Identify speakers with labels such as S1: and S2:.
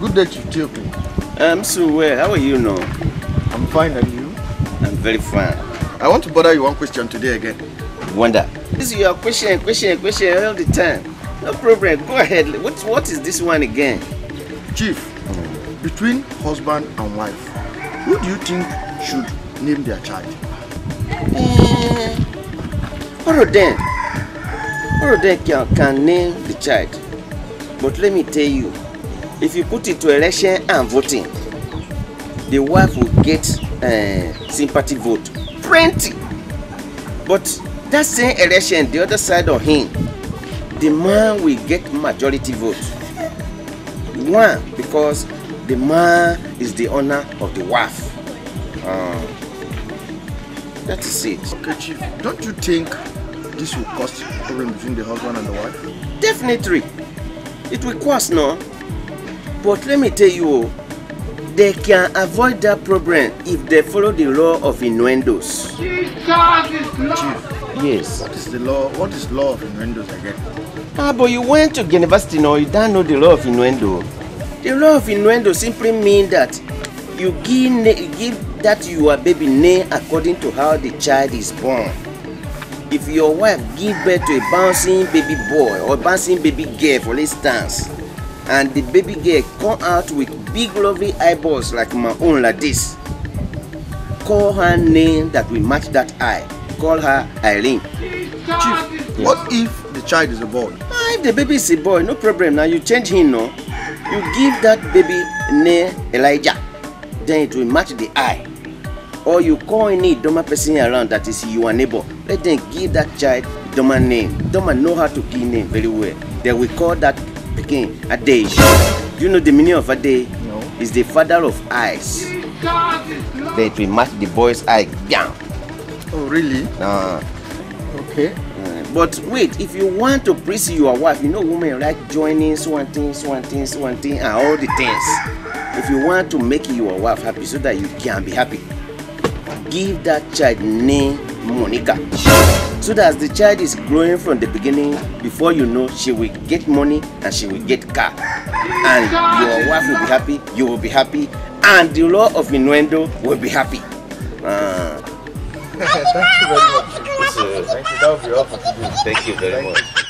S1: Good day, Chief Teoku.
S2: I'm so well. How are you now?
S1: I'm fine, and you?
S2: I'm very fine.
S1: I want to bother you one question today again.
S2: Wonder. This is your question, question, question all the time. No problem. Go ahead. What What is this one again?
S1: Chief, between husband and wife, who do you think should name their child?
S2: Eh, all of them. All of them can, can name the child. But let me tell you, if you put it to election and voting, the wife will get uh, sympathy vote. Plenty. But that same election, the other side of him, the man will get majority vote. One, because the man is the owner of the wife. Uh, that is it.
S1: Okay, Chief, don't you think this will cause problem between the husband and the wife?
S2: Definitely. It will cause no. But let me tell you, oh, they can avoid that problem if they follow the law of innuendos.
S1: Chief,
S2: Yes.
S1: what is the law? What is law of innuendos again?
S2: Ah, but you went to university now, you don't know the law of innuendo. The law of innuendo simply means that you give, na- give that your baby name according to how the child is born. If your wife give birth to a bouncing baby boy or bouncing baby girl, for instance, and the baby girl come out with big lovely eyeballs like my own like this, call her name that will match that eye. Call her Irene.
S1: Chief, what if the child is a boy?
S2: Ah, if the baby is a boy, no problem. Now you change him, no? You give that baby name Elijah, then it will match the eye. Or you call any Doma person around that is your neighbor. Let them give that child Doma name. Doma know how to give name very well. They will call that again Adej. Do you know the meaning of Adej?
S1: No.
S2: Is the father of eyes. Then it will match the boy's eye. Bam.
S1: Oh, really?
S2: Uh,
S1: Okay.
S2: Uh, But wait, if you want to please your wife, you know women like joining one thing, one thing, one thing, and all the things. If you want to make your wife happy so that you can be happy, give that child name Monica. So that as the child is growing from the beginning, before you know, she will get money and she will get car. And your wife will be happy, you will be happy, and the law of innuendo will be happy. Uh,
S1: Thank you very much.
S2: Thank you. That will be all for today. Thank you very much.